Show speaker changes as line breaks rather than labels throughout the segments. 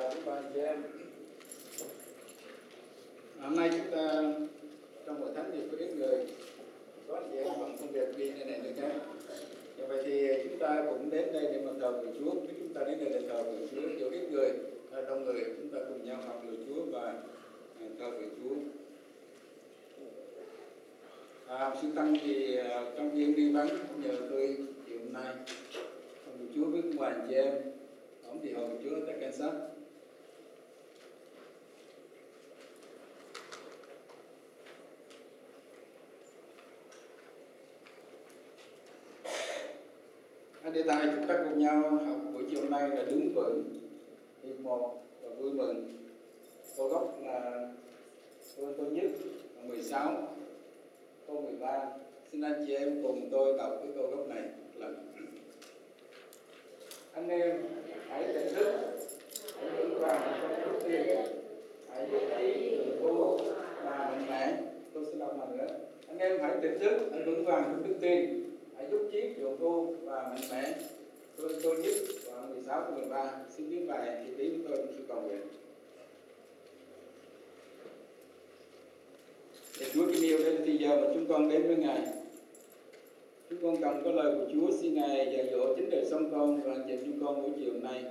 chào các bạn chị em hôm nay chúng ta trong buổi thánh thì có ít người có anh chị em bằng công việc đi nơi này nữa khác như vậy thì chúng ta cũng đến đây để mà thờ của Chúa. Nếu chúng ta đến đây để thờ của Chúa nhiều ít người à, đông người chúng ta cùng nhau học lời Chúa và à, thờ của Chúa. À, sư tăng thì à, trong khi đi vắng nhờ tôi chiều hôm nay thờ Chúa với ngoài chị em ông thì hầu Chúa tại cảnh sát nay chúng ta cùng nhau học buổi chiều nay là đứng vững hiệp một và vui mừng. Câu gốc là câu tôi nhất là 16 câu 13 xin anh chị em cùng tôi đọc cái câu gốc này lần. Anh em, hãy tỉnh thức, hãy vững vàng trong đức tin. Hãy biết trí từ vô và mạnh mẽ. Tôi sẽ đọc lần nữa. Anh em hãy tỉnh thức, hãy vững vàng trong đức tin hãy giúp chiếc dụng thu và mạnh mẽ, tôi tôi nhất đoạn 16 của 13 xin viết bài thì tí tôi cũng sẽ cầu nguyện để Chúa kính yêu đến thì giờ mà chúng con đến với Ngài. Chúng con cần có lời của Chúa xin Ngài dạy dỗ chính đời sống con và dạy chúng con buổi chiều nay.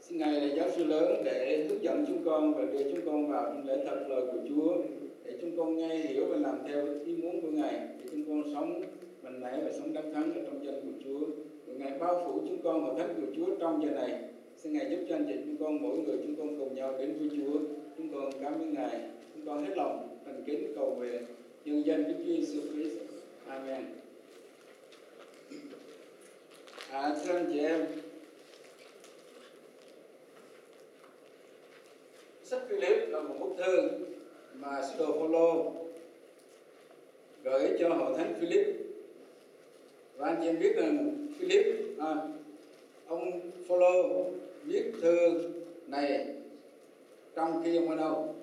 Xin Ngài là giáo sư lớn để hướng dẫn chúng con và đưa chúng con vào trong lễ thật lời của Chúa, để chúng con nghe hiểu và làm theo ý muốn của Ngài chúng con sống mạnh mẽ và sống đắc thắng ở trong danh của Chúa. Ngài bao phủ chúng con và thánh của Chúa trong giờ này. Xin Ngài giúp cho anh chị chúng con mỗi người chúng con cùng nhau đến với Chúa. Chúng con cảm ơn Ngài. Chúng con hết lòng thành kính cầu nguyện. Nhân danh Đức Chúa Giêsu Christ. Amen. À thưa anh chị em. Sách Philip là một bức thư mà sứ đồ Phaolô gửi cho hội thánh Philip. Và anh chị em biết rằng Philip à, ông Phaolô viết thư này trong khi ông ở đâu?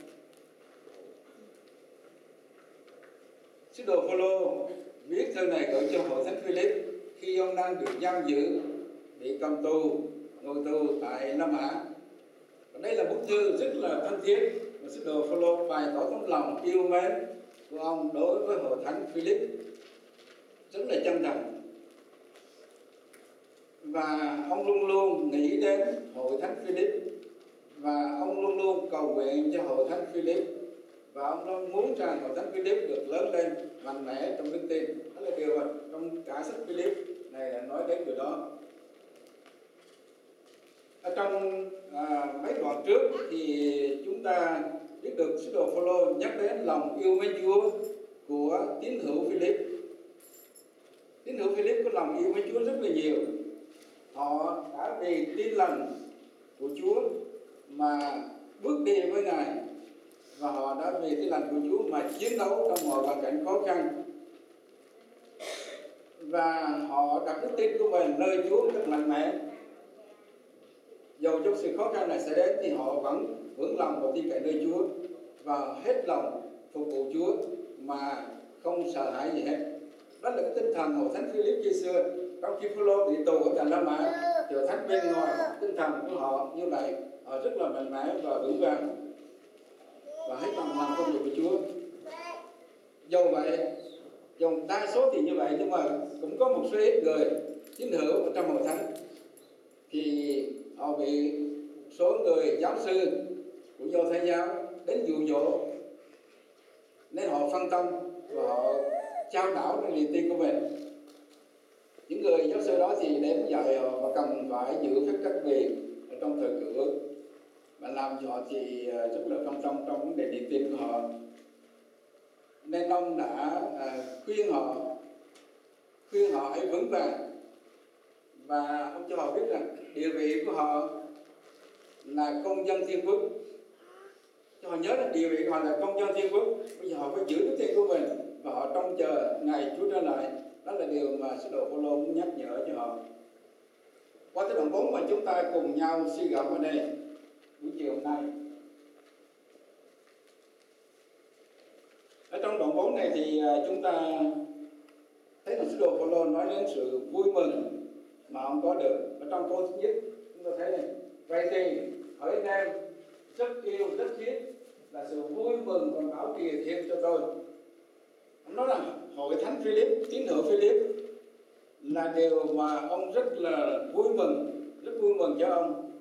Sứ đồ Phaolô viết thư này gửi cho hội thánh Philip khi ông đang được giam giữ bị cầm tù ngồi tù tại La Mã và đây là bức thư rất là thân thiết và sứ đồ Phaolô bày tỏ tấm lòng yêu mến của ông đối với hội thánh Philip rất là chân thành. Và ông luôn luôn nghĩ đến hội thánh Philip và ông luôn luôn cầu nguyện cho hội thánh Philip và ông luôn muốn rằng hội thánh Philip được lớn lên mạnh mẽ trong đức tin. Đó là điều mà trong cả sách Philip này là nói đến điều đó. Ở trong à, mấy đoạn trước thì chúng ta được sứ đồ Phaolô nhắc đến lòng yêu mến Chúa của tín hữu Philip. Tín hữu Philip có lòng yêu mến Chúa rất là nhiều. Họ đã vì tin lành của Chúa mà bước đi với Ngài, và họ đã vì tin lành của Chúa mà chiến đấu trong mọi hoàn cảnh khó khăn và họ đặt đức tin của mình nơi Chúa rất mạnh mẽ dầu trong sự khó khăn này sẽ đến thì họ vẫn vững lòng và tin cậy nơi Chúa và hết lòng phục vụ Chúa mà không sợ hãi gì hết. Đó là cái tinh thần của thánh Philip khi xưa trong khi Phaolô bị tù ở thành La Mã, thì thánh bên ngoài, tinh thần của họ như vậy. Họ rất là mạnh mẽ và vững vàng. Và hết lòng làm công việc của Chúa. Dầu vậy, dòng đa số thì như vậy, nhưng mà cũng có một số ít người tín hữu ở trong hội thánh. Thì họ bị số người giáo sư của do thái giáo đến dụ dỗ. Nên họ phân tâm và họ trao đảo cái niềm tin của mình. Những người giáo sư đó thì đến dạy họ và cần phải giữ phép cách biệt ở trong thời cửa. Và làm cho họ thì à, rất là phân tâm trong vấn đề niềm tin của họ. Nên ông đã à, khuyên họ khuyên họ hãy vững vàng. Và ông cho họ biết rằng địa vị của họ là công dân thiên quốc cho họ nhớ là địa vị họ là công dân thiên quốc. Bây giờ họ phải giữ đức tin của mình và họ trông chờ ngày Chúa trở lại. Đó là điều mà sứ đồ Phaolô muốn nhắc nhở cho họ. Qua cái đoạn 4 mà chúng ta cùng nhau suy gẫm ở đây, buổi chiều hôm nay. Ở trong đoạn 4 này thì à, chúng ta thấy là sứ đồ Phaolô nói đến sự vui mừng mà ông có được. Ở trong câu thứ nhất, chúng ta thấy này, vậy thì, hỡi anh em rất yêu, rất thiết là sự vui mừng còn bảo kỳ thêm cho tôi. Ông nói rằng hội thánh Philip, tín hữu Philip là điều mà ông rất là vui mừng, rất vui mừng cho ông.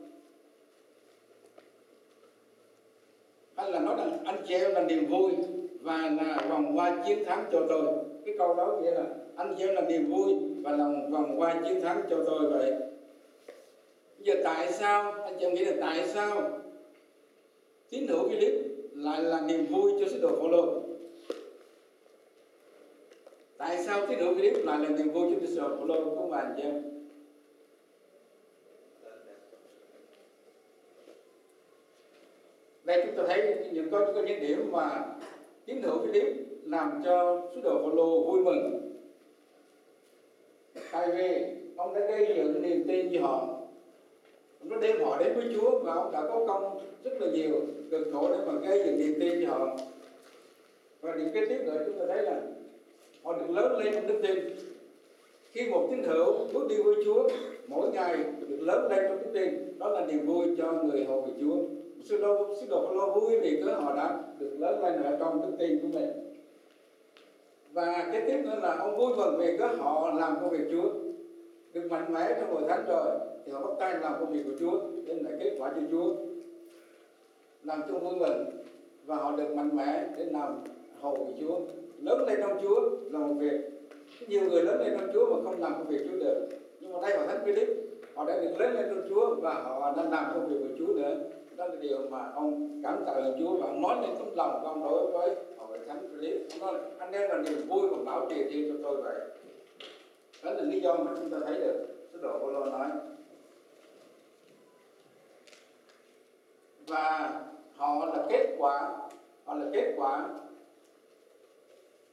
Hay là nói rằng anh chị em là niềm vui và là vòng qua chiến thắng cho tôi. Cái câu đó nghĩa là anh chị em là niềm vui và là vòng qua chiến thắng cho tôi vậy. Giờ tại sao, anh chị em nghĩ là tại sao tín hữu Philip lại là niềm vui cho sứ đồ Phaolô tại sao tín hữu Philip lại là niềm vui cho sứ đồ Phaolô của bạn chị em? Đây chúng ta thấy những có những điểm mà tín hữu Philip làm cho sứ đồ Phaolô vui mừng. Tại vì ông đã gây dựng niềm tin cho họ nó đem họ đến với Chúa và ông đã có công rất là nhiều cực khổ để mà gây dựng niềm tin cho họ. Và điểm kế tiếp nữa chúng ta thấy là họ được lớn lên trong đức tin. Khi một tín hữu bước đi với Chúa, mỗi ngày được lớn lên trong đức tin. Đó là niềm vui cho người hầu về Chúa. Sư đồ sư đồ lo vui vì cớ họ đã được lớn lên ở trong đức tin của mình. Và cái tiếp nữa là ông vui mừng vì cớ họ làm công việc Chúa được mạnh mẽ trong hội thánh rồi, thì họ bắt tay làm công việc của Chúa đem lại kết quả cho Chúa. Làm chung với mừng và họ được mạnh mẽ để làm hầu của Chúa. Lớn lên trong Chúa là một việc. Nhiều người lớn lên trong Chúa mà không làm công việc Chúa được. Nhưng mà đây họ thánh Philip, họ đã được lớn lên trong Chúa, và họ đang làm công việc của Chúa nữa. Đó là điều mà ông cảm tạ ơn Chúa, và nói lên tấm lòng của ông đối với hội thánh Philip. Ông nói, anh em là niềm vui và bảo trì riêng cho tôi vậy đó là lý do mà chúng ta thấy được sứ đồ Phaolô nói. Và họ là kết quả, họ là kết quả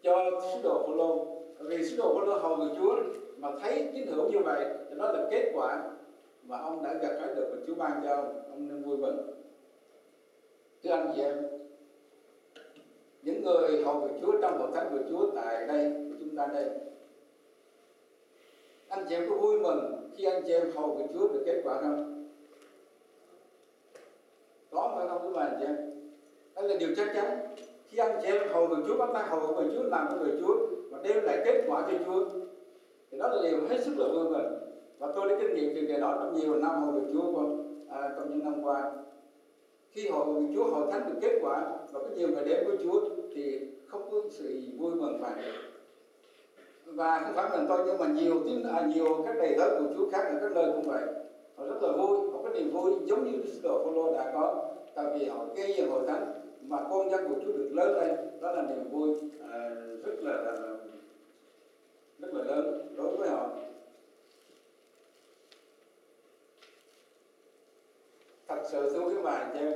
cho sứ đồ Phaolô. Vì sứ đồ Phaolô hầu người Chúa mà thấy tín hữu như vậy, thì đó là kết quả mà ông đã gặt hái được và Chúa ban cho ông. Ông nên vui mừng. Thưa anh chị em, những người hầu người Chúa, trong hội thánh của Chúa tại đây, của chúng ta đây anh chị em có vui mừng khi anh chị em hầu của Chúa được kết quả không có phải không quý bà anh chị em đó là điều chắc chắn. Khi anh chị em hầu của Chúa bắt tay hầu người Chúa làm của người Chúa và đem lại kết quả cho Chúa. Thì đó là điều hết sức là vui mừng. Và tôi đã kinh nghiệm từ ngày đó trong nhiều năm hầu của Chúa còn à, trong những năm qua. Khi hầu người Chúa hội thánh được kết quả và có nhiều người đến với Chúa thì không có sự vui mừng phải và không phải mình tôi nhưng mà nhiều tiếng à, nhiều các đầy tớ của Chúa khác ở các nơi cũng vậy. Họ rất là vui họ có niềm vui giống như Đức đồ Phaolô đã có. Tại vì họ gây dựng hội thánh mà con dân của Chúa được lớn lên đó là niềm vui à, rất là, là rất là lớn đối với họ. Thật sự thưa quý bạn chị em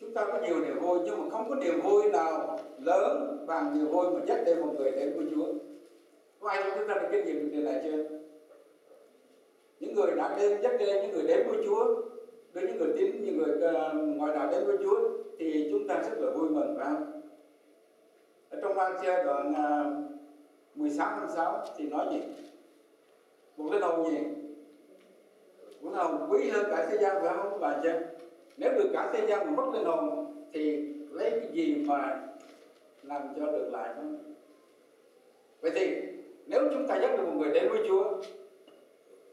chúng ta có nhiều niềm vui nhưng mà không có niềm vui nào lớn bằng niềm vui mà dắt đem một người đến với Chúa có ai trong chúng ta được kinh nghiệm được điều này chưa? Những người đã đem dắt lên những người đến với Chúa đối những người tín những người uh, ngoại đạo đến với Chúa thì chúng ta rất là vui mừng phải không? Ở trong Matthew đoạn uh, 16 tháng 6 thì nói gì? Một cái đầu gì? Một cái hồn quý hơn cả thế gian phải không bà chứ nếu được cả thế gian mà mất linh hồn thì lấy cái gì mà làm cho được lại không vậy thì nếu chúng ta dắt được một người đến với Chúa,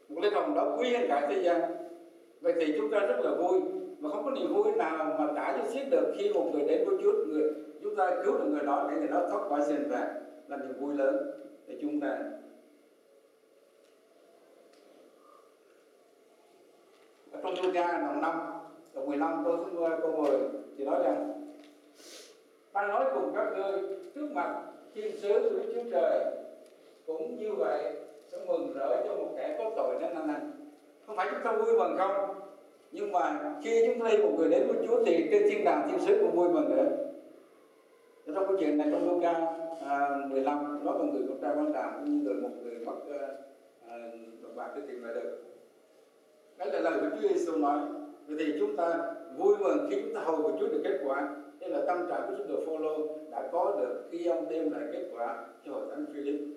một linh hồn đó quý hơn cả thế gian, vậy thì chúng ta rất là vui. Mà không có niềm vui nào mà trả cho xiết được khi một người đến với Chúa, người, chúng ta cứu được người đó để người đó thoát khỏi sin vàng là niềm vui lớn để chúng ta. Ở trong Luca đoạn 5 đoạn 15 câu thứ câu 10 thì nói rằng, ta nói cùng các ngươi, trước mặt thiên sứ của Đức Chúa Trời cũng như vậy sẽ mừng rỡ cho một kẻ có tội đến ăn năn không phải chúng ta vui mừng không? Nhưng mà khi chúng ta một người đến với Chúa thì trên thiên đàng thiên sứ cũng vui mừng nữa. Trong câu chuyện này trong Luca à, 15 nói về người con trai quan đàm cũng như người một người mất à, đồng bạc để tìm lại được. Đấy là lời của Chúa Giêsu nói. Vậy thì chúng ta vui mừng khi chúng ta hầu của Chúa được kết quả. Đây là tâm trạng của chúng được follow đã có được khi ông đem lại kết quả cho hội thánh Philip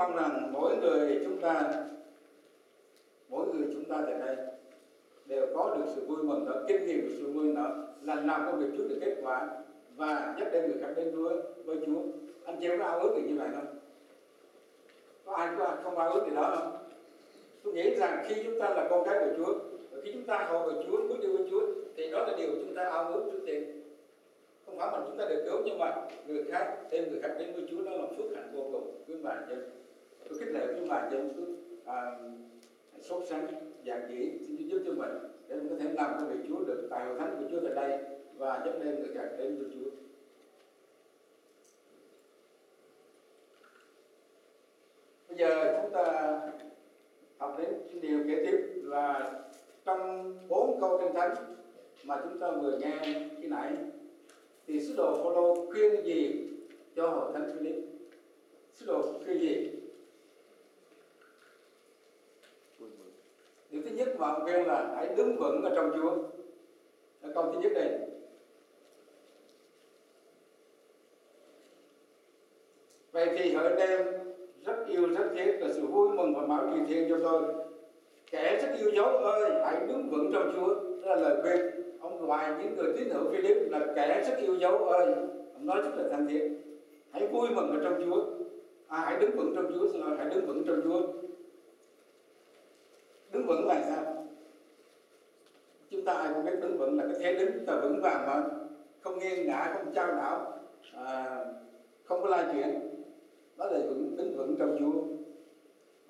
mong rằng mỗi người chúng ta, mỗi người chúng ta tại đây đều có được sự vui mừng đó, kinh nghiệm được sự vui đó, lần nào công việc Chúa được kết quả và nhất định người khác đến Chúa với Chúa. Anh chị có ao ước được như vậy không? Có ai có không ao ước gì đó không? Tôi nghĩ rằng khi chúng ta là con cái của Chúa, và khi chúng ta họ của Chúa bước đi với Chúa, thì đó là điều chúng ta ao ước trước tiên. Không phải mình chúng ta được cứu, nhưng mà người khác, thêm người khác đến với Chúa, đó là phước hạnh vô cùng. Quý bạn nhân tôi khích lệ chúng bạn dân cứ à, sốt sắng dạng dĩ xin Chúa giúp cho mình để mình có thể làm công việc Chúa được tài hội thánh của Chúa tại đây và giúp đem được khác đến với Chúa. Bây giờ chúng ta học đến điều kế tiếp là trong bốn câu kinh thánh mà chúng ta vừa nghe khi nãy thì sứ đồ Phaolô khuyên gì cho hội thánh Philip? Sứ đồ khuyên gì? Điều thứ nhất mà ông khuyên là hãy đứng vững ở trong Chúa. Là câu thứ nhất đây. Vậy thì hỡi đem rất yêu rất thiết là sự vui mừng và máu truyền thiên cho tôi. Kẻ rất yêu dấu ơi hãy đứng vững trong Chúa. Đó là lời khuyên. Ông ngoài những người tín hữu Philip là kẻ rất yêu dấu ơi. Ông nói rất là thân thiết hãy vui mừng ở trong Chúa. À, hãy đứng vững trong Chúa xin lỗi hãy đứng vững trong Chúa đứng vững là sao? Chúng ta ai cũng biết đứng vững là cái thế đứng chúng ta vững vàng mà. Không nghiêng ngã không trao đảo à, không có lai chuyển. Đó là vững đứng vững trong Chúa.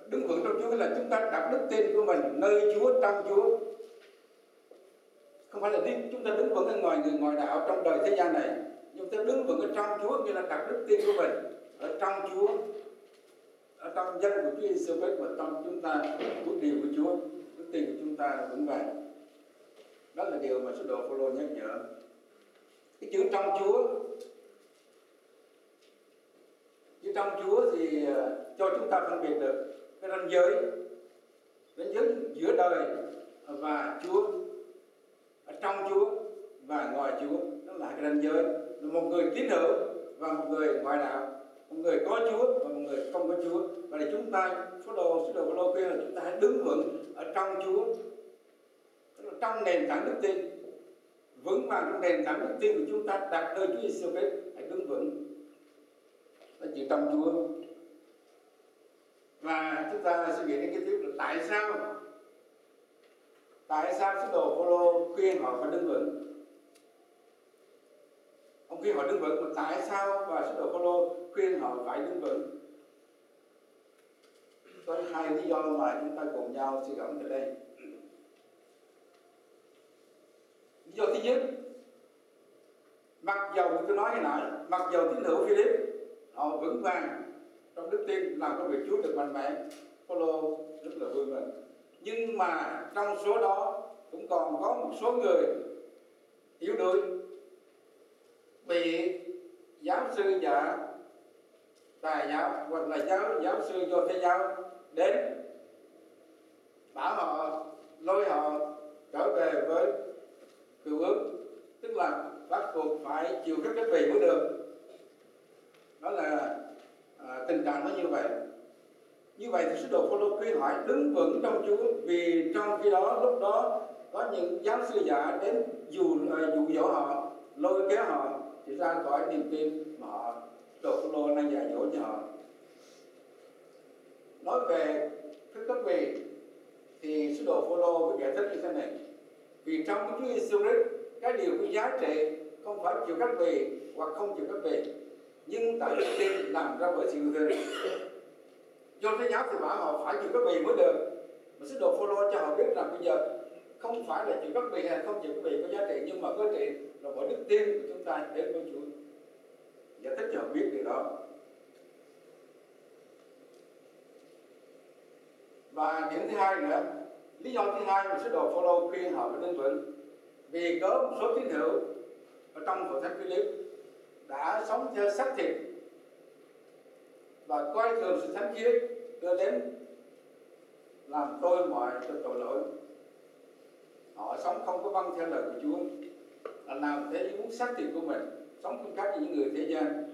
Đứng vững trong Chúa là chúng ta đặt đức tin của mình nơi Chúa trong Chúa. Không phải là chúng ta đứng vững ở ngoài người ngoài đạo trong đời thế gian này nhưng ta đứng vững ở trong Chúa như là đặt đức tin của mình ở trong Chúa ở trong danh của Chúa Giêsu Christ và trong chúng ta, bước điều của Chúa đức tin của chúng ta vững vàng. Đó là điều mà sứ đồ Phaolô nhắc nhở. Cái chữ trong Chúa, chữ trong Chúa thì à, cho chúng ta phân biệt được cái ranh giới ranh giới giữa đời và Chúa, ở trong Chúa và ngoài Chúa. Đó là cái ranh giới. Là một người tín hữu và một người ngoại đạo một người có Chúa và một người không có Chúa. Và để chúng ta số đồ số đồ Phaolô khuyên là chúng ta hãy đứng vững ở trong Chúa. Tức là trong nền tảng đức tin. Vững vàng trong nền tảng đức tin của chúng ta, đặt nơi Chúa Giêsu Christ hãy đứng vững. Đó chỉ trong Chúa. Và chúng ta suy nghĩ đến cái tiếp là tại sao? Tại sao sứ đồ Phaolô khuyên họ phải đứng vững? Ông khuyên họ đứng vững, mà tại sao và sứ đồ Phaolô khuyên họ phải đứng vững có hai lý do mà chúng ta cùng nhau suy gẫm tại đây. Lý do thứ nhất, mặc dầu tôi nói cái nãy, mặc dầu tín hữu Philip, họ vững vàng trong đức tin làm công việc Chúa được mạnh mẽ. Paulo rất là vui mừng. Nhưng mà trong số đó cũng còn có một số người yếu đuối, bị giáo sư giả tài giáo hoặc là giáo giáo sư do thế giáo đến bảo họ lôi họ trở về với cựu ước tức là bắt buộc phải chịu các cái vị mới được. Đó là à, tình trạng nó như vậy. Như vậy thì sứ đồ Phaolô khuyên hỏi đứng vững trong Chúa vì trong khi đó lúc đó có những giáo sư giả đến dù à, dụ dỗ họ lôi kéo họ thì ra khỏi niềm tin mà họ đồ lô đang dạy dỗ cho họ nói về thức cấp vị thì sứ đồ Phaolô có giải thích như thế này. Vì trong cái Chúa Giêsu Christ, cái điều có giá trị không phải chịu các vị hoặc không chịu các vị nhưng tại đức tin làm ra bởi sự yêu thương do thế giáo thì bảo họ phải chịu các vị mới được. Mà sứ đồ Phaolô cho họ biết rằng bây giờ không phải là chịu các vị hay không chịu các vị có giá trị, nhưng mà có giá trị là bởi đức tin của chúng ta đến với Chúa và thích hợp biết điều đó. Và điểm thứ hai nữa lý do thứ hai mà sứ đồ Phaolô khuyên họ phải tuân, vững vì có một số tín hữu ở trong hội thánh Philip đã sống theo xác thịt và coi thường sự thánh khiết đưa đến làm tôi mọi cho tội lỗi. Họ sống không có vâng theo lời của Chúa là làm thế muốn xác thịt của mình sống không khác như những người thế gian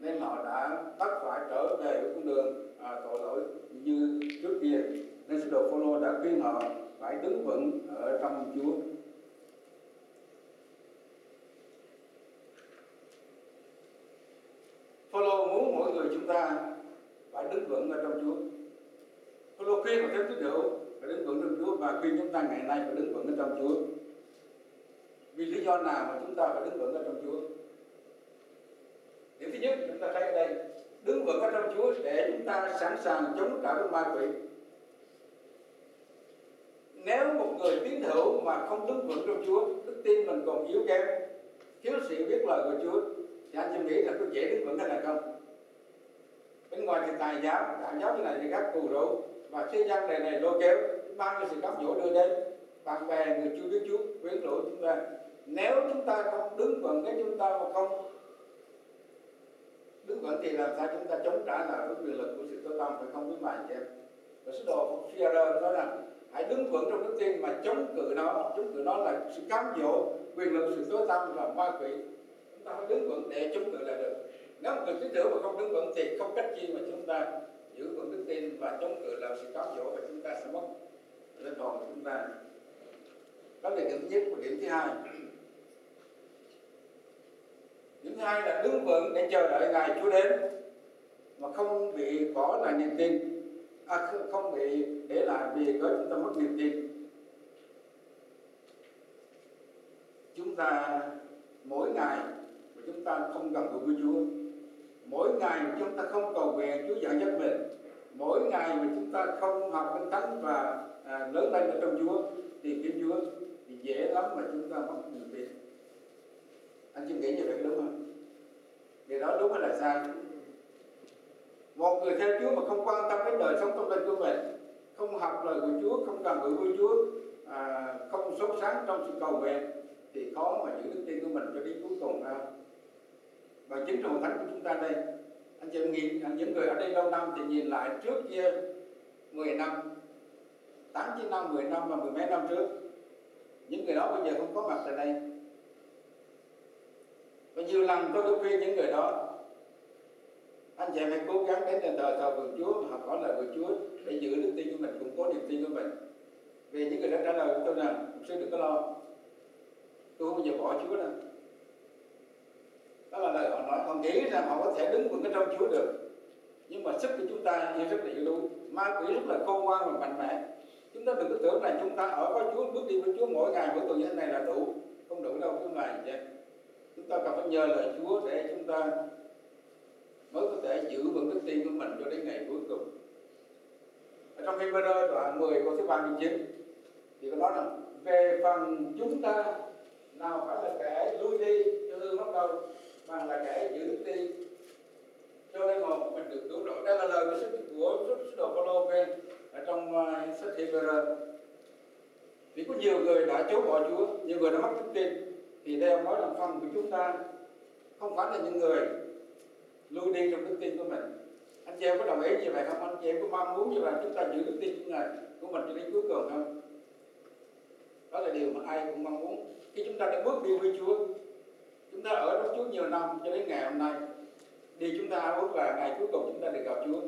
nên họ đã bắt phải trở về với con đường à, tội lỗi như trước kia nên sứ đồ Phaolô đã khuyên họ phải đứng vững ở trong Chúa. Phaolô muốn mỗi người chúng ta phải đứng vững ở trong Chúa. Phaolô khuyên một thế tín hữu phải đứng vững trong Chúa và khuyên chúng ta ngày nay phải đứng vững ở trong Chúa. Vì lý do nào mà chúng ta phải đứng vững ở trong Chúa? Điểm thứ nhất chúng ta thấy ở đây đứng vững ở trong Chúa để chúng ta sẵn sàng chống trả với ma quỷ. Nếu một người tín hữu mà không đứng vững trong Chúa, đức tin mình còn yếu kém, thiếu sự biết lời của Chúa, thì anh chị nghĩ là có dễ đứng vững hay là không? Bên ngoài thì tài giáo, tài giáo như này thì các cù rũ và thế gian này này lôi kéo mang cái sự cám dỗ đưa đến bạn bè người chưa biết Chúa quyến rũ chúng ta nếu chúng ta không đứng vững cái chúng ta mà không đứng vững thì làm sao chúng ta chống trả lại với quyền lực của sự tối tâm phải không quý mài chị em? Và sứ đồ Führer nói rằng, hãy đứng vững trong đức tin mà chống cự nó. Chống cự nó là sự cám dỗ quyền lực, sự tối tâm và ma quỷ. Chúng ta phải đứng vững để chống cự lại được. Nếu một người tín hữu mà không đứng vững thì không cách chi mà chúng ta giữ vững đức tin và chống cự lại sự cám dỗ và chúng ta sẽ mất linh hồn của chúng ta. Đó là điểm thứ nhất và điểm thứ hai những thứ hai là đứng vững để chờ đợi ngày Chúa đến mà không bị bỏ lại niềm tin. À, không bị để lại vì có chúng ta mất niềm tin. Chúng ta mỗi ngày mà chúng ta không gần gũi với Chúa mỗi ngày mà chúng ta không cầu nguyện Chúa dẫn dắt mình mỗi ngày mà chúng ta không học kinh thánh và à, lớn lên ở trong Chúa tìm kiếm Chúa thì dễ lắm mà chúng ta mất niềm tin anh chị nghĩ như vậy đúng không? Điều đó đúng hay là sai? Một người theo Chúa mà không quan tâm đến đời sống tâm linh của mình không học lời của Chúa không cần người của Chúa à, không sống sáng trong sự cầu nguyện thì khó mà giữ đức tin của mình cho đến cuối cùng ha. Và chính trong thánh của chúng ta đây anh chị nghĩ nhìn những người ở đây lâu năm thì nhìn lại trước kia 10 năm 8 9 năm 10 năm và mười mấy năm trước. Những người đó bây giờ không có mặt tại đây và nhiều lần tôi đã khuyên những người đó, anh chị em hãy cố gắng đến đền thờ thờ vườn Chúa và học hỏi lời của Chúa để giữ đức tin của mình, củng cố niềm tin của mình. Vì những người đã trả lời của tôi rằng sư đừng có lo. Tôi không bao giờ bỏ Chúa đâu. Đó là lời họ nói. Họ nghĩ rằng họ có thể đứng vững ở trong Chúa được. Nhưng mà sức của chúng ta như rất là yếu đuối. Ma quỷ rất là khôn ngoan và mạnh mẽ. Chúng ta đừng có tưởng là chúng ta ở có Chúa, bước đi với Chúa mỗi ngày mỗi tuần như thế này là đủ. Không đủ đâu cái này vậy chúng ta cần phải nhờ lời Chúa để chúng ta mới có thể giữ vững đức tin của mình cho đến ngày cuối cùng. Ở trong Hebrew đoạn 10 câu thứ 39 thì có nói rằng về phần chúng ta nào phải là kẻ lui đi cho hư mất đâu bằng là kẻ giữ đức tin. Cho nên mà mình được cứu rỗi. Đây là lời của sứ của sứ đồ Phaolô về ở trong uh, sách Hebrew vì có nhiều người đã chối bỏ Chúa nhiều người đã mất đức tin thì đều ông nói là phần của chúng ta không phải là những người lưu đi trong đức tin của mình. Anh chị em có đồng ý như vậy không? Anh chị em có mong muốn như vậy chúng ta giữ đức tin của ngài, của mình cho đến cuối cùng không? Đó là điều mà ai cũng mong muốn. Khi chúng ta đã bước đi với Chúa, chúng ta ở trong Chúa nhiều năm cho đến ngày hôm nay, đi chúng ta bước là ngày cuối cùng chúng ta được gặp Chúa.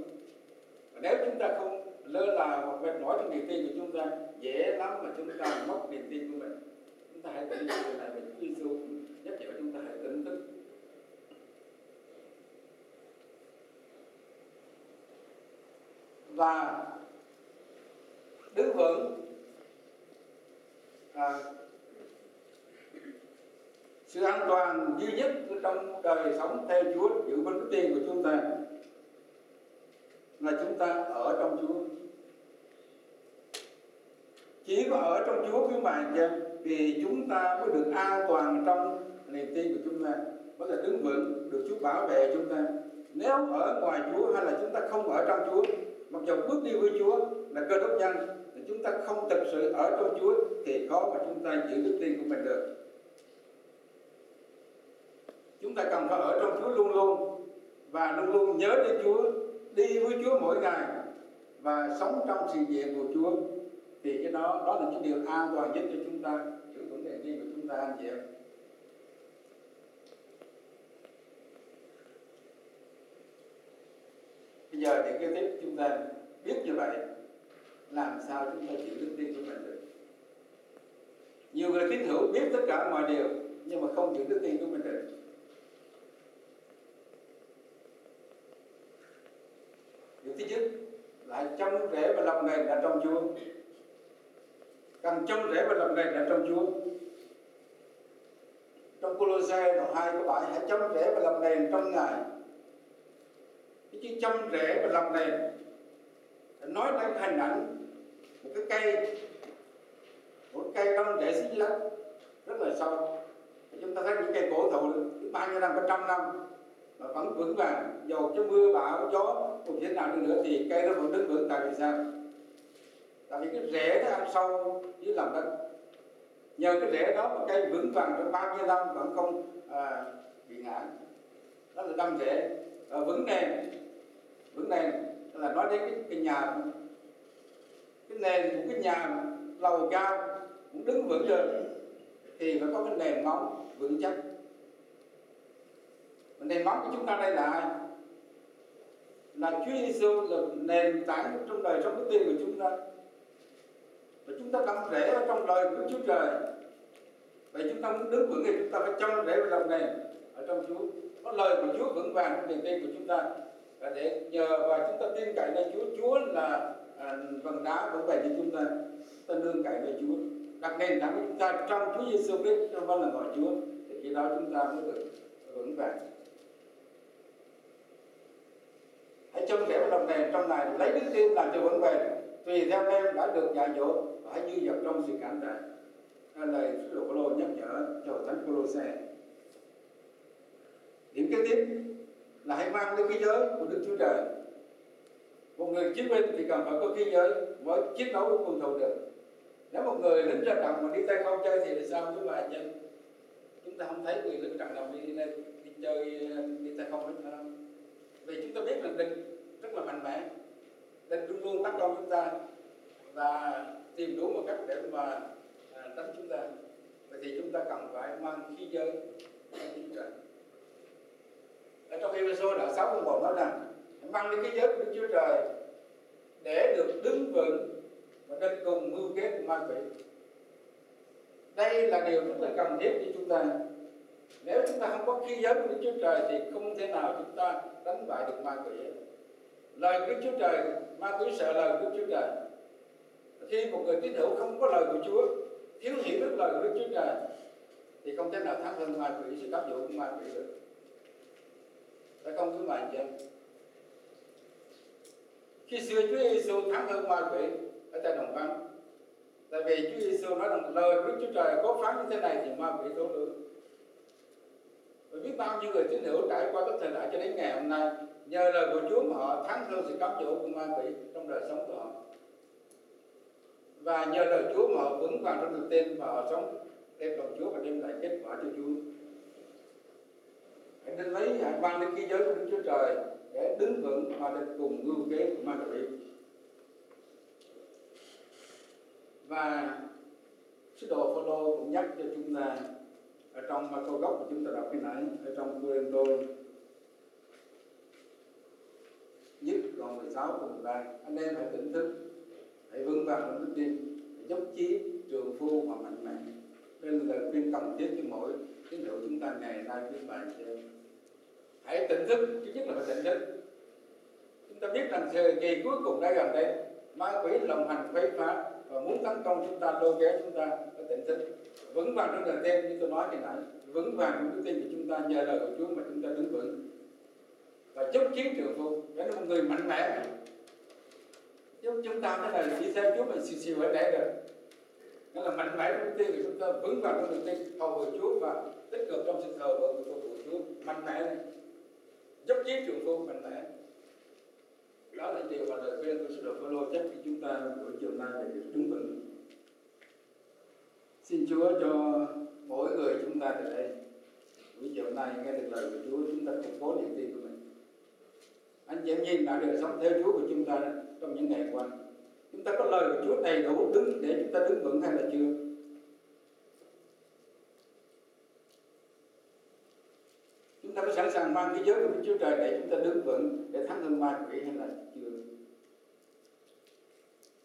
Và nếu chúng ta không lơ là hoặc mệt mỏi trong niềm tin của chúng ta, dễ lắm mà chúng ta mất niềm tin của mình chúng ta hãy tỉnh thức điều này Chúa Giêsu nhắc nhở chúng ta hãy tỉnh thức. Và đứng vững à, sự an toàn duy nhất trong đời sống theo Chúa giữ vững đức tin của chúng ta là chúng ta ở trong Chúa. Chỉ có ở trong Chúa quý bạn chứ thì chúng ta mới được an toàn trong niềm tin của chúng ta mới là đứng vững, được Chúa bảo vệ chúng ta. Nếu ở ngoài Chúa hay là chúng ta không ở trong Chúa, mặc dù bước đi với Chúa là cơ đốc nhân, thì chúng ta không thực sự ở trong Chúa, thì khó mà chúng ta giữ đức tin của mình được. Chúng ta cần phải ở trong Chúa luôn luôn, và luôn luôn nhớ đến Chúa, đi với Chúa mỗi ngày, và sống trong sự diện của Chúa. Thì cái đó đó là cái điều an toàn nhất cho chúng ta tin anh chị em bây giờ thì kế tiếp chúng ta biết như vậy, làm sao chúng ta chịu đức tin của mình được? Nhiều người tín hữu biết tất cả mọi điều, nhưng mà không giữ đức tin của mình được. Điều thứ nhất là trong rễ và lòng này là trong Chúa. Càng trong rễ và lòng này là trong Chúa. Colosse đoạn 2 câu bài hãy chăm rễ và làm nền trong Ngài cái chữ chăm rễ và làm nền nói đến hình ảnh một cái cây, một cây đâm rễ xí lá rất là sâu chúng ta thấy những cây cổ thụ bao nhiêu năm, có trăm năm, mà vẫn vững vàng. Dầu cho mưa, bão, gió cùng thế nào đi nữa thì cây nó vẫn đứng vững tại vì sao? Tại vì cái rễ nó ăn sâu dưới lòng đất nhờ cái rễ đó mà cây vững vàng trong bao nhiêu năm vẫn không à, bị ngã. Đó là đâm rễ à, vững nền vững nền là nói đến cái, cái nhà. Cái nền của cái nhà lầu cao cũng đứng vững được thì phải có cái nền móng vững chắc. Nền móng của chúng ta đây là ai? Là Chúa Giêsu là nền tảng trong đời sống đức tin của chúng ta và chúng ta đâm rễ ở trong lời của Chúa Trời. Vậy chúng ta muốn đứng vững thì chúng ta phải chăm rễ vào lòng nền ở trong Chúa. Có lời của Chúa vững vàng trong niềm tin của chúng ta. Và để nhờ và chúng ta tin cậy nơi Chúa Chúa là à, vầng đá vững vàng cho chúng ta. Ta nương cậy nơi Chúa. Đặt nền tảng của chúng ta trong Chúa Giêsu Christ trong vâng là gọi Chúa. Thì khi đó chúng ta mới được vững vàng. Hãy chăm rễ vào lòng nền trong này. Lấy đức tin làm cho vững vàng, tùy theo em đã được dạy dỗ phải hãy như dập trong sự cảm tạ. Lời sứ đồ Phaolô nhắc nhở cho thánh Colosse điểm kế tiếp là hãy mang đến khí giới của Đức Chúa Trời. Một người chiến binh thì cần phải có khí giới mới chiến đấu với quân thù được. Nếu một người lính ra trận mà đi tay không chơi thì sao chúng ta nhân chúng ta không thấy người lính trận nào đi lên đi chơi, đi tay không hết vì chúng ta biết là địch rất là mạnh mẽ. Địch luôn luôn tấn công chúng ta và tìm đủ một cách để mà à, đánh chúng ta. Vậy thì chúng ta cần phải mang khí giới chính trời ở trong Ephesos đoạn 6 câu 1 nói rằng, mang đi khí giới của Đức Chúa Trời để được đứng vững và nên cùng mưu kế của ma quỷ. Đây là điều rất là cần thiết cho chúng ta. Nếu chúng ta không có khí giới của Đức Chúa Trời thì không thể nào chúng ta đánh bại được ma quỷ. Lời của Đức Chúa Trời, ma quỷ sợ lời của Đức Chúa Trời khi một người tín hữu không có lời của Chúa, thiếu hiểu biết lời của Đức Chúa Trời, thì không thể nào thắng hơn ma quỷ, sự tác dụng của ma quỷ được. Phải không cứ mà chân khi xưa Chúa Giêsu thắng hơn ma quỷ, ở tại đồng văn tại vì Chúa Giêsu nói rằng lời của Đức Chúa Trời có phán như thế này thì ma quỷ thối lui và biết bao nhiêu người tín hữu trải qua các thời đại cho đến ngày hôm nay, nhờ lời của Chúa mà họ thắng hơn sự cám dỗ của ma quỷ trong đời sống của họ và nhờ lời Chúa mà họ vững vàng trong niềm tin và họ sống đem lòng Chúa và đem lại kết quả cho Chúa. Hãy nên lấy hãy mang đến khí giới của Đức Chúa Trời để đứng vững và được cùng mưu kế của ma quỷ và sứ đồ Phaolô cũng nhắc cho chúng ta ở trong câu gốc mà chúng ta đọc khi nãy ở trong Cô Đôn nhất đoạn 16 cùng đây anh em hãy tỉnh thức hãy vững vàng trong đức tin dốc chí trường phu và mạnh mẽ. Đây là lời khuyên cần thiết cho mỗi tín hữu chúng ta ngày nay với bài trên hãy tỉnh thức, thứ nhất là phải tỉnh thức. Chúng ta biết rằng thời kỳ cuối cùng đã gần đây, ma quỷ lòng hành quấy phá và muốn tấn công chúng ta, lôi kéo chúng ta, phải tỉnh thức. Vững vàng trong đời tin như tôi nói thì nãy, vững vàng trong đức tin của chúng ta nhờ lời của Chúa mà chúng ta đứng vững. Và chốc chiến trường phu để là một người mạnh mẽ chứ chúng ta thế này đi theo Chúa mình xìu xìu ở để được. Nó là mạnh mẽ trong tin thì chúng ta vững vàng trong niềm tin cầu hồi Chúa và tích cực trong sự thờ phượng của Chúa. Mạnh mẽ này dốc chiến trường phu mạnh mẽ. Đó là điều mà lời khuyên của sứ đồ Phaolô. Chắc thì chúng ta buổi chiều nay để được mình, xin Chúa cho mỗi người chúng ta tại đây. Buổi chiều nay nghe được lời của Chúa chúng ta củng cố niềm tin của mình. Anh chị em nhìn lại đời sống theo Chúa của chúng ta trong những ngày qua. Chúng ta có lời của Chúa đầy đủ đứng để chúng ta đứng vững hay là chưa? Chúng ta có sẵn sàng mang cái giới của Đức Chúa Trời để chúng ta đứng vững, để thắng hơn ma quỷ hay là chưa?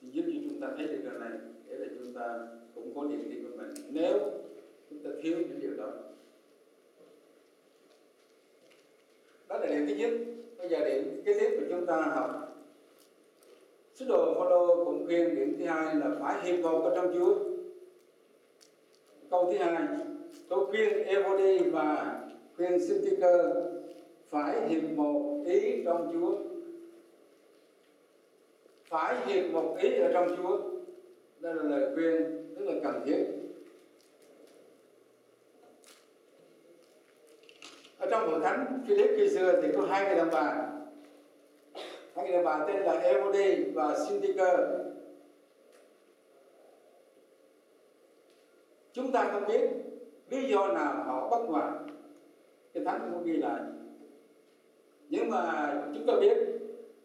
Thì giúp chúng ta thấy được điều này, để là chúng ta cũng có niềm tin của mình. Nếu chúng ta thiếu những điều đó đó là điểm thứ nhất. Bây giờ điểm kế tiếp của chúng ta học sứ đồ Phaolô cũng khuyên điểm thứ hai là phải hiệp một ở trong Chúa. Câu thứ hai, tôi khuyên Evody và khuyên cơ phải hiệp một ý trong Chúa. Phải hiệp một ý ở trong Chúa. Đây là lời khuyên rất là cần thiết. Ở trong hội thánh Philip khi xưa thì có hai người đàn bà hai người đàn tên là Eod và Syntyche chúng ta không biết lý do nào họ bất hòa. Cái thánh không ghi lại. Nhưng mà chúng ta biết,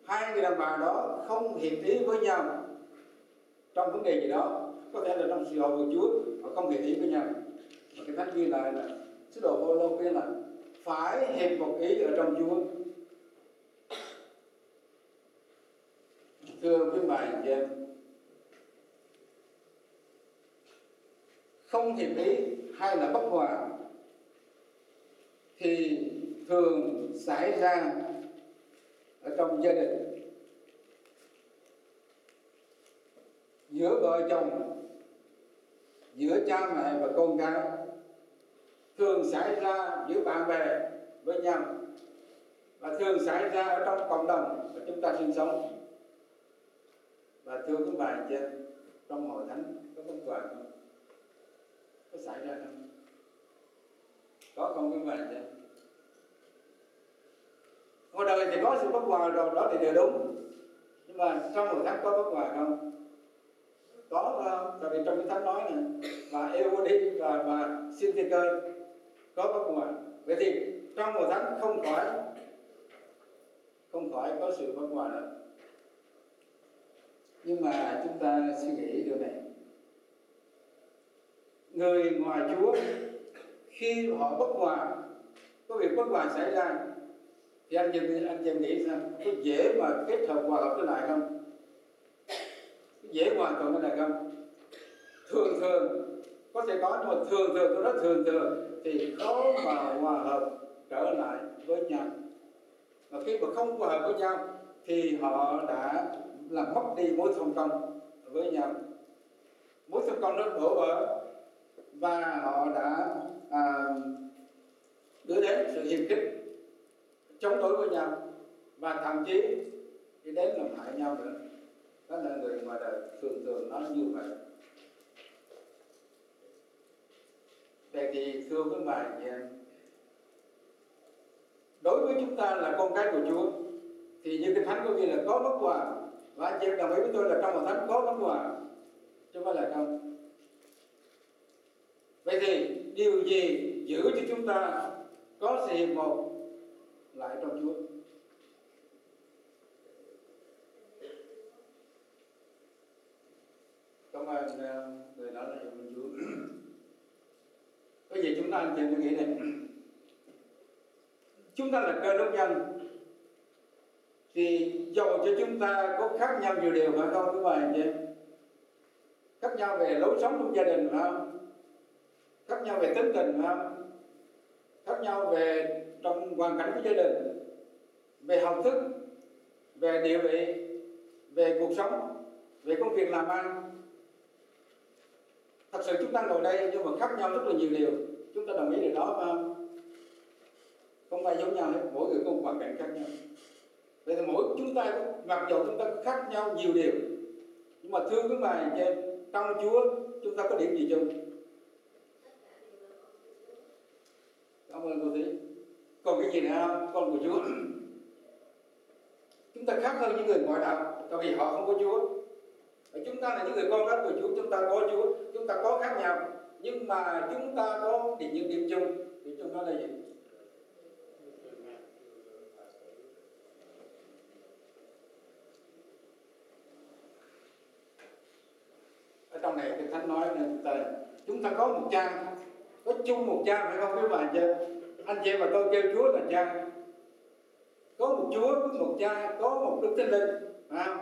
hai người đàn bà đó không hiệp ý với nhau trong vấn đề gì đó, có thể là trong sự hội của Chúa, họ không hiệp ý với nhau. Và cái thánh ghi lại là sứ đồ Phaolô kia là phải hiệp một ý ở trong Chúa. Thưa quý bài chị em không hiệp ý hay là bất hòa thì thường xảy ra ở trong gia đình. Giữa vợ chồng, giữa cha mẹ và con cái thường xảy ra giữa bạn bè với nhau và thường xảy ra ở trong cộng đồng mà chúng ta sinh sống và thưa quý bà trên trong hội thánh có bất hòa không có xảy ra không? Có không quý bà trên ngoài đời thì có sự bất hòa rồi, đó thì đều đúng. Nhưng mà trong hội thánh có bất hòa không? Có không? Tại vì trong cái thánh nói này và Eudi và và Syntyche có bất hòa vậy thì trong hội thánh không phải không phải có sự bất hòa đâu nhưng mà chúng ta suy nghĩ điều này. Người ngoài Chúa, khi họ bất hòa, có việc bất hòa xảy ra, thì anh chị anh chị nghĩ sao? Có dễ mà kết hợp hòa hợp cái lại không? Có dễ hoàn toàn cái này không? Thường thường, có thể có, nhưng mà thường thường, tôi nói thường thường, thì khó mà hòa hợp trở lại với nhau. Và khi mà không hòa hợp với nhau, thì họ đã đi mối thông công với nhau. Mối thông công nó đổ vỡ và họ đã à, đưa đến sự hiềm khích chống đối với nhau. Và thậm chí đi đến làm hại nhau nữa. Đó là người ngoài đời thường thường nói như vậy. Vậy thì thưa với bà chị em đối với chúng ta là con cái của Chúa thì như cái thánh có ghi là có bất hòa và anh chị em đồng ý với tôi là trong hội thánh có bất hòa chứ không phải là không. Vậy thì điều gì giữ cho chúng ta có sự hiệp một lại trong Chúa? Cảm ơn ờ, người đó là trong Chúa. Bây giờ chúng ta anh chị em nghĩ này. Chúng ta là cơ đốc nhân thì dầu cho chúng ta có khác nhau nhiều điều phải không các bạn chị khác nhau về lối sống trong gia đình phải không? Khác nhau về tính tình phải không? Khác nhau về trong hoàn cảnh của gia đình, về học thức, về địa vị, về cuộc sống, về công việc làm ăn. Thật sự chúng ta ngồi đây nhưng mà khác nhau rất là nhiều điều. Chúng ta đồng ý điều đó phải không? Không phải giống nhau hết, mỗi người có một hoàn cảnh khác nhau vậy thì mỗi chúng ta mặc dù chúng ta khác nhau nhiều điều, nhưng mà thương quý mày chị trong Chúa chúng ta có điểm gì chung? Cảm ơn cô thí còn cái gì nữa không? Con của Chúa. Chúng ta khác hơn những người ngoại đạo, tại vì họ không có Chúa. Và chúng ta là những người con cái của Chúa, chúng ta có Chúa, chúng ta có khác nhau, nhưng mà chúng ta có điểm những điểm chung. Điểm chung đó là gì ở trong này cái thánh nói nên ta chúng ta có một cha. Có chung một cha phải không? Các bạn chị, anh chị và tôi kêu Chúa là cha. Có một Chúa, có một cha, có một Đức Thánh Linh, phải không?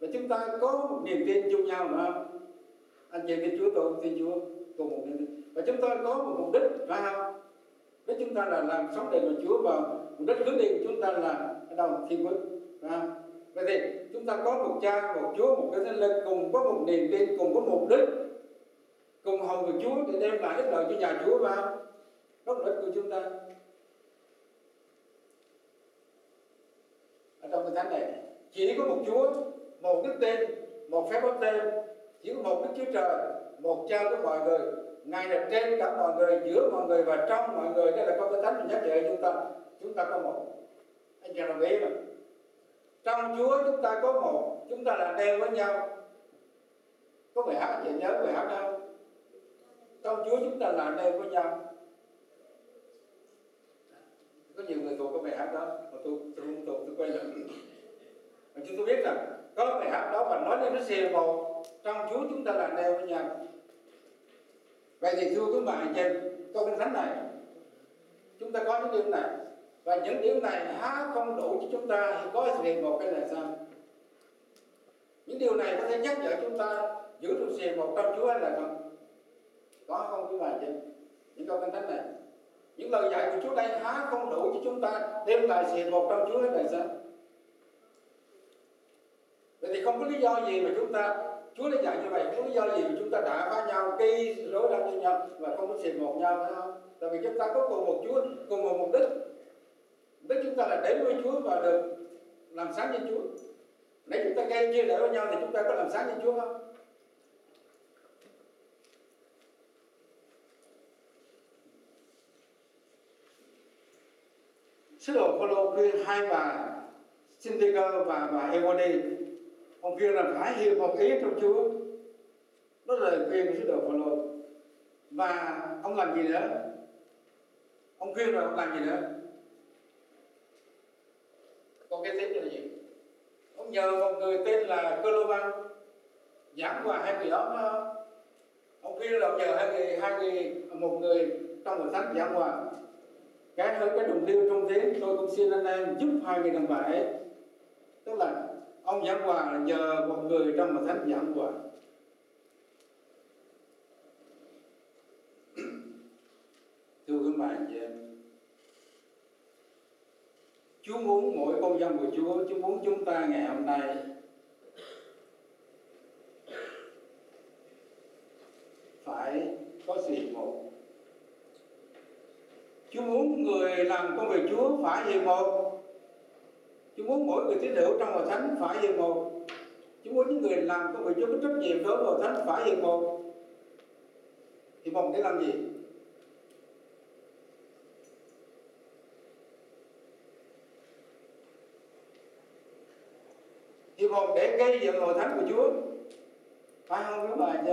Và chúng ta có một niềm tin chung nhau, phải không? Anh chị tin Chúa, tôi cũng tin Chúa cùng một niềm tin. Và chúng ta có một mục đích, phải không? Đích chúng ta là làm sống để của Chúa và mục đích hướng đi của chúng ta là ở đâu? Thiên quốc phải không? Vậy thì chúng ta có một cha, một Chúa, một cái thánh linh, cùng có một niềm tin, cùng có mục đích cùng hầu với Chúa để đem lại ích lợi cho nhà Chúa và đó lợi ích của chúng ta. Ở trong cái thánh này, chỉ có một Chúa, một đức tên một phép báp tên chỉ có một đức Chúa Trời, một cha của mọi người. Ngài là trên cả mọi người, giữa mọi người và trong mọi người. Đây là con cái thánh nhắc nhở chúng ta. Chúng ta có một. Anh chị đồng ý mà. Trong Chúa chúng ta có một, chúng ta là đeo với nhau. Có bài hát chị nhớ bài hát không trong Chúa chúng ta là nơi với nhau có nhiều người thuộc có bài hát đó, mà tôi tôi không thuộc, tôi quay lại mà chúng tôi biết rằng, có bài hát đó và nói lên nó xìa một trong Chúa chúng ta là nơi với nhau vậy thì thưa quý bạn trên câu kinh thánh này, chúng ta có những điều này, và những điều này há không đủ cho chúng ta thì có sự một cái là sao? Những điều này có thể nhắc nhở chúng ta giữ được sự một trong Chúa hay là không có không quý bạn trên những câu kinh thánh này. Những lời dạy của Chúa đây há không đủ cho chúng ta đem lại sự một trong Chúa hết là sao? Vậy thì không có lý do gì mà chúng ta, Chúa đã dạy như vậy, không có lý do gì mà chúng ta đã phá nhau, gây rối rắm cho nhau và không có sự một nhau phải không? Tại vì chúng ta có cùng một Chúa, cùng một mục đích. Mục đích chúng ta là đến với Chúa và được làm sáng như Chúa. Nếu chúng ta gây chia rẽ với nhau thì chúng ta có làm sáng như Chúa không? Sứ đồ Phaolô khuyên hai bà Syntyche và bà Evody ông khuyên là phải hiểu một ý trong Chúa. Đó là lời khuyên của sứ đồ Phaolô và ông làm gì nữa? Ông khuyên rồi ông làm gì nữa? Còn cái tiếp là gì? Ông nhờ một người tên là Cơ Lô Văn giảng qua hai người đó ông khuyên là ông nhờ hai người hai người một người trong hội thánh giảng hòa cái hơn cái đồng liêu trong thế, tôi cũng xin anh em giúp hai người đồng bài tức là, ông giảng hòa là nhờ một người trong một thánh giảng hòa thưa quý bạn chị em, Chúa muốn mỗi con dân của Chúa Chúa muốn chúng ta ngày hôm nay phải có sự một Chúa muốn người làm công việc Chúa phải hiệp một Chúa muốn mỗi người tín hữu trong hội thánh phải hiệp một Chúa muốn những người làm công việc Chúa có trách nhiệm đối với hội thánh phải hiệp một Hiệp một để làm gì? Hiệp một để gây dựng hội thánh của Chúa Phải không, các bạn chứ?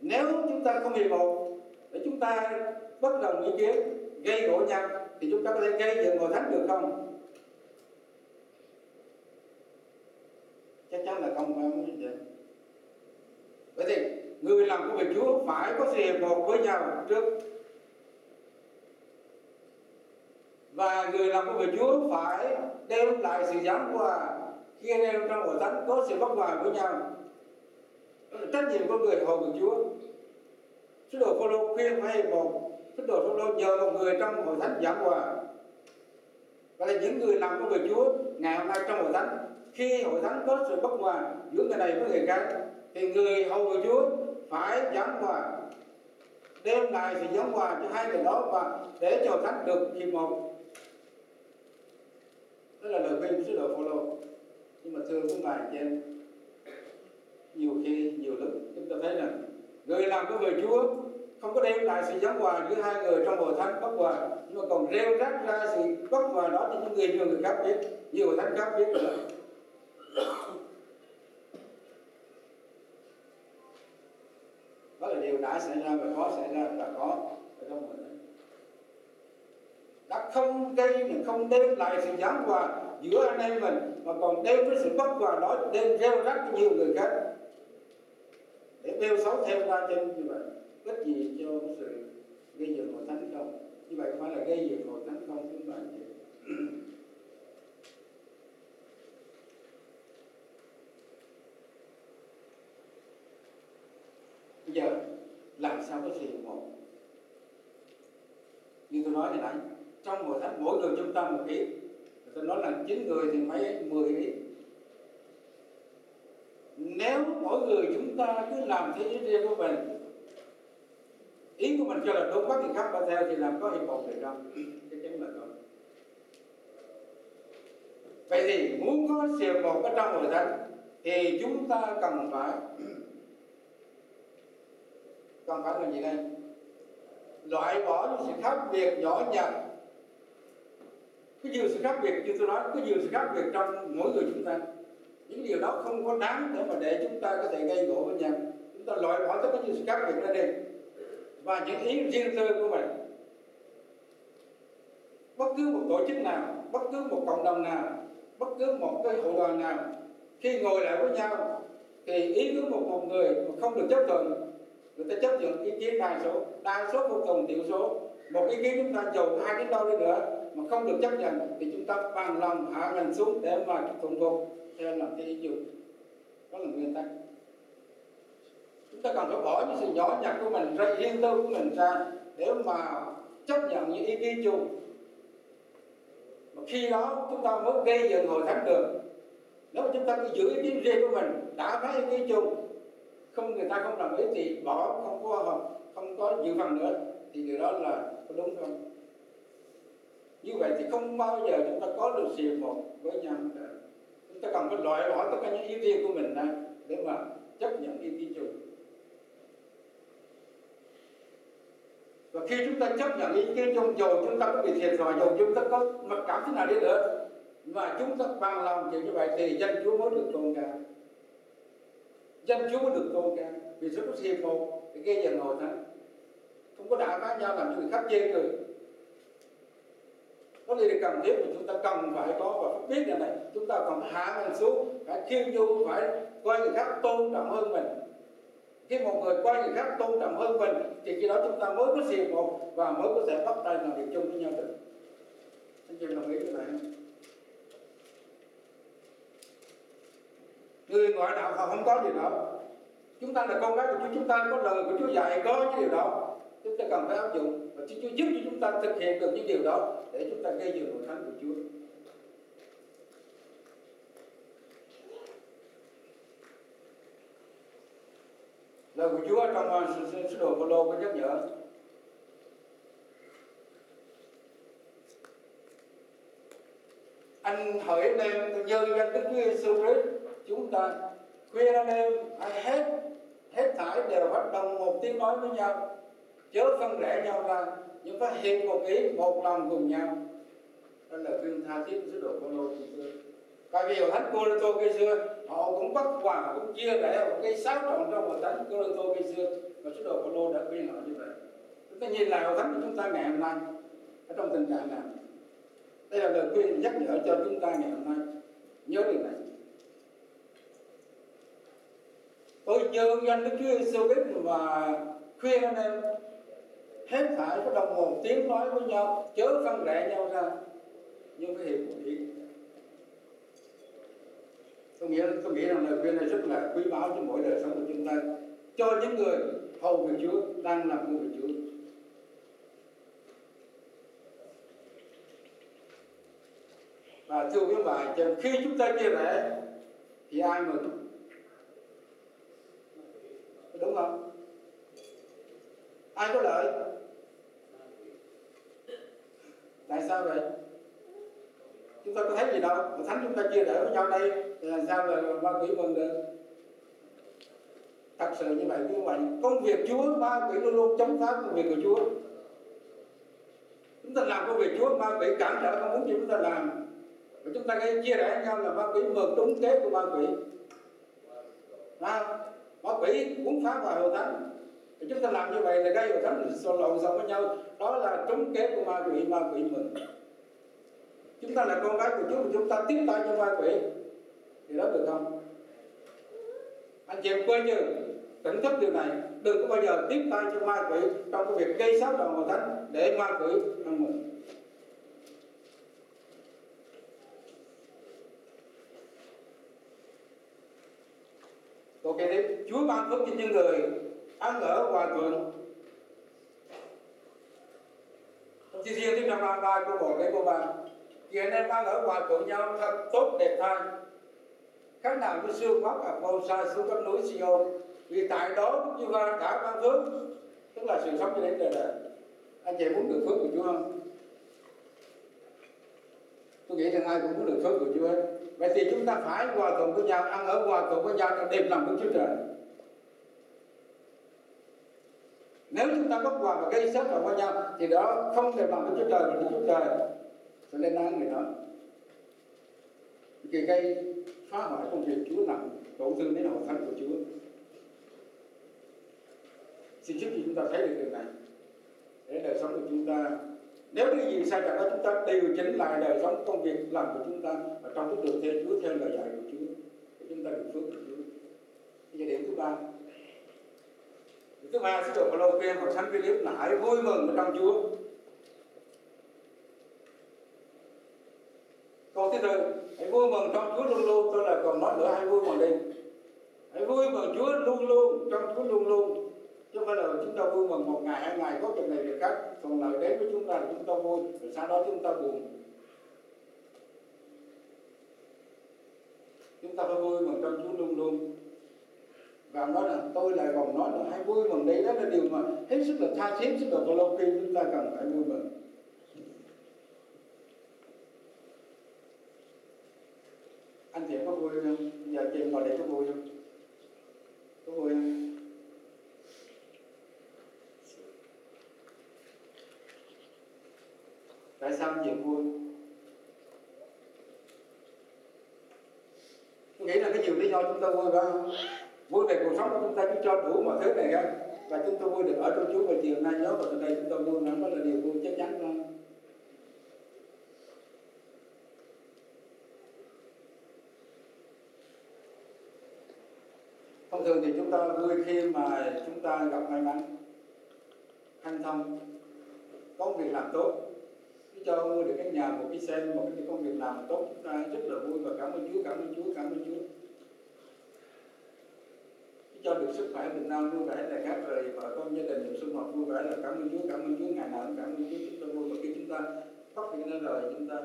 Nếu chúng ta không hiệp một, để chúng ta bất đồng ý kiến gây gỗ nhau, thì chúng ta có thể gây dựng hội thánh được không? Chắc chắn là không phải không như vậy vậy thì, người làm công việc chúa phải có sự hiệp một với nhau trước. Và người làm công việc chúa phải đem lại sự giảng hòa khi anh em trong hội thánh có sự bất hòa với nhau. Trách nhiệm của người hầu của chúa. Sứ đồ Phaolô khuyên phải hiệp một sứ đồ Phaolô nhờ một người trong hội thánh giảng hòa. Và là những người làm công việc Chúa, ngày hôm nay trong hội thánh, khi hội thánh có sự bất hòa giữa người này với người khác, thì người hầu của Chúa phải giảng hòa, đem lại sự giảng hòa cho hai người đó và để cho hội thánh được hiệp một. Đó là lời khuyên của sứ đồ Phaolô nhưng mà thưa quý bà chị em, nhiều khi, nhiều lúc, chúng ta thấy rằng người làm công việc Chúa không có đem lại sự giáng hòa giữa hai người trong hội thánh bất hòa, nhưng mà còn rêu rắc ra sự bất hòa đó cho những người nhiều người khác biết, nhiều hội thánh khác biết nữa. Đó là điều đã xảy ra và có xảy ra và có ở trong hội thánh đã không gây không đem lại sự giáng hòa giữa anh em mình, mà còn đem cái sự bất hòa đó đem rêu rắc nhiều người khác. Để bêu xấu thêm ra trên như vậy ít gì cho sự gây dựng hội thánh không? Như vậy không phải là gây dựng hội thánh không chúng bạn vậy. Bây giờ, làm sao có sự một? Như tôi nói thì nãy, trong hội thánh, mỗi người chúng ta một ý. Tôi nói là chín người thì phải 10 ý. Nếu mỗi người chúng ta cứ làm thế giới riêng của mình ý của mình cho là đúng bắt thì khác ba theo thì làm có hiệp một được không chắc chắn là không vậy thì muốn có sự một ở trong hội thánh, thì chúng ta cần phải cần phải làm gì đây? Loại bỏ những sự khác biệt nhỏ nhặt. Có nhiều sự khác biệt như tôi nói có nhiều sự khác biệt trong mỗi người chúng ta. Những điều đó không có đáng để mà để chúng ta có thể gây gỗ với nhau chúng ta loại bỏ tất cả những sự khác biệt ra đi và những ý riêng tư của mình. Bất cứ một tổ chức nào, bất cứ một cộng đồng nào, bất cứ một cái hội đoàn nào, khi ngồi lại với nhau, thì ý kiến một một người mà không được chấp thuận, người ta chấp nhận ý kiến đa số đa số phục tùng thiểu số. Một ý kiến chúng ta dù hai đến đâu đi nữa mà không được chấp nhận, thì chúng ta bằng lòng hạ mình xuống để mà thuận phục. Theo là cái ý chung đó là nguyên tắc chúng ta cần phải bỏ những sự nhỏ nhặt của mình ra, riêng tư của mình ra để mà chấp nhận những ý kiến chung. Mà khi đó chúng ta mới gây dựng hội thánh được. Nếu mà chúng ta cứ giữ ý kiến riêng của mình, đã có ý kiến chung, không, người ta không đồng ý thì bỏ, không có không có dự phần nữa, thì điều đó là có đúng không? Như vậy thì không bao giờ chúng ta có được sự một với nhau chúng ta cần phải loại bỏ tất cả những ý tiên của mình ra để mà chấp nhận ý kiến chung. Và khi chúng ta chấp nhận ý kiến chung dầu chúng ta có bị thiệt thòi, dầu chúng ta có mặc cảm thế nào đi nữa, mà chúng ta bằng lòng chịu như vậy thì dân Chúa mới được tôn cao. Dân Chúa mới được tôn cao. Vì sự có hiệp một để gây dần hội thánh không có đả phá nhau, làm cho người khác chê cười. Có điều cần thiết mà chúng ta cần phải có và phải biết rằng này. Chúng ta còn hạ mình xuống, phải khiêm nhu phải coi người khác tôn trọng hơn mình khi một người coi người khác tôn trọng hơn mình, thì khi đó chúng ta mới có hiệp một và mới có thể bắt tay làm việc chung với nhau được. Anh chị đồng ý với này không? Người ngoại đạo họ không có điều đó. Chúng ta là con cái của Chúa, chúng ta có lời của Chúa dạy có những điều đó. Chúng ta cần phải áp dụng và Chúa giúp cho chúng ta thực hiện được những điều đó để chúng ta gây dựng hội thánh của Chúa. Lời của Chúa trong à, sứ đồ Phaolô có nhắc nhở. Anh hỡi anh em, nhờ danh Đức Chúa Giêsu Christ, chúng ta khuyên anh em hãy hết hết thải đều phải đồng một tiếng nói với nhau, chớ phân rẽ nhau ra nhưng phải hiệp một ý một lòng cùng nhau. Đó là khuyên tha thiết sứ đồ Phaolô ngày xưa tại vì thánh cô Lô Tô ngày xưa họ cũng bất hòa cũng chia rẽ một cái xáo trộn trong hội thánh cô Lô Tô ngày xưa và sứ đồ Phaolô đã khuyên họ như vậy. Chúng ta nhìn lại hội thánh của chúng ta ngày hôm nay, ở trong tình trạng nào? Đây là lời khuyên nhắc nhở cho chúng ta ngày hôm nay. Nhớ điều này. Tôi nhớ danh Đức Chúa Giêsu Christ và khuyên anh em hết thảy có đồng hồ tiếng nói với nhau, chớ phân rẽ nhau ra. Như cái hiệp của ý tôi nghĩ tôi nghĩ rằng lời khuyên này rất là quý báu cho mỗi đời sống của chúng ta. Cho những người hầu việc Chúa, đang làm công việc Chúa. Và thưa quý bạn khi chúng ta chia rẽ, thì ai mừng đúng không? Ai có lợi? Tại sao vậy? Chúng ta có thấy gì đâu? Mà thánh chúng ta chia rẽ với nhau đây làm sao là ma quỷ mừng được. Thật sự như vậy như vậy. Công việc Chúa ma quỷ luôn luôn chống phá công việc của Chúa. Chúng ta làm công việc Chúa ma quỷ cản trở không muốn chúng ta làm. Và chúng ta gây chia rẽ nhau là ma quỷ mừng đúng kế của ma quỷ à, ma quỷ muốn phá hoại hội thánh. Thì chúng ta làm như vậy là gây hội thánh xô lộn xộn với nhau. Đó là trúng kế của ma quỷ ma quỷ mừng. chúng ta là con cái của Chúa chúng ta tiếp tay cho ma quỷ thì đó được không? Anh chị em quên như tỉnh thức điều này, đừng có bao giờ tiếp tay cho ma quỷ trong cái việc gây xáo trộn hội thánh để ma quỷ ăn mừng. Câu kế tiếp Chúa ban phước cho những người ăn ở hòa thuận chỉ riêng tiếp năm ba ba cô bộ lấy cô bạn chị anh em ăn ở hòa thuận nhau thật tốt, đẹp thay khác nào với siêu pháp ở bầu xa xuống các núi Sion vì tại đó Đức Chúa Va đã ban phước, tức là sự sống cho đến đời đời anh chị muốn được phước của Chúa không? Tôi nghĩ rằng ai cũng muốn được phước của Chúa hết. Vậy thì chúng ta phải hòa thuận với nhau, ăn ở hòa thuận với nhau trong đêm lòng của Chúa Trời. Nếu chúng ta bất hòa và gây sát vào với nhau, thì đó không thể bằng với Chúa Trời mà Chúa Trời sẽ lên án người đó. Thì gây phá hoại công việc Chúa làm tổn thương đến hội thánh của Chúa. Xin chúc khi chúng ta thấy được điều này, để đời sống của chúng ta, nếu cái gì sai trái đó chúng ta điều chỉnh lại đời sống công việc làm của chúng ta, và trong cái đường theo Chúa, theo lời dạy của Chúa để chúng ta được phước của Chúa. Bây giờ điểm thứ ba. Điểm thứ ba, sứ đồ Phaolô khuyên hội thánh Philip là hãy vui mừng ở trong Chúa. Câu thứ tư vui mừng trong Chúa luôn luôn. Tôi là còn nói nữa, hãy vui mừng đi. Hãy vui mừng Chúa luôn luôn trong Chúa luôn luôn. Chứ không phải là chúng ta vui mừng một ngày, hai ngày, có chuyện này việc khác. Còn lại đến với chúng ta là chúng ta vui, rồi sau đó chúng ta buồn. Chúng ta phải vui mừng trong Chúa luôn luôn. Và nói là tôi lại còn nói là hãy vui mừng. Đấy đó là điều mà hết sức là tha thiết sức là lâu khi chúng ta cần phải vui mừng. Anh Thiện có vui không? Giờ chị ngồi đây có vui không? Có vui không? Tại sao anh Thiện vui? Tôi nghĩ là cái nhiều lý do chúng ta vui phải không vui về cuộc sống của chúng ta chúng cho đủ mọi thứ này hết và chúng ta vui được ở trong Chúa và chiều nay nhớ vào từ đây chúng ta vui nó là điều vui chắc chắn thôi. Thông thường thì chúng ta vui khi mà chúng ta gặp may mắn, hanh thông, có việc làm tốt. Cho mua được cái nhà, một cái xe, một cái công việc làm tốt, chúng ta rất là vui và cảm ơn Chúa, cảm ơn Chúa, cảm ơn Chúa. Cho được sức khỏe Việt Nam vui vẻ là khác rồi, và con gia đình được sinh hoạt vui vẻ là cảm ơn Chúa, cảm ơn Chúa, ngày nào cũng cảm ơn Chúa, chúng ta vui. Và khi chúng ta phát hiện ra rồi, chúng ta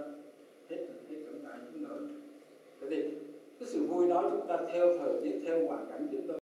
hết hết cảm tạ chúng nữa. Thế thì sự vui đó chúng ta theo thời tiết theo hoàn cảnh chúng ta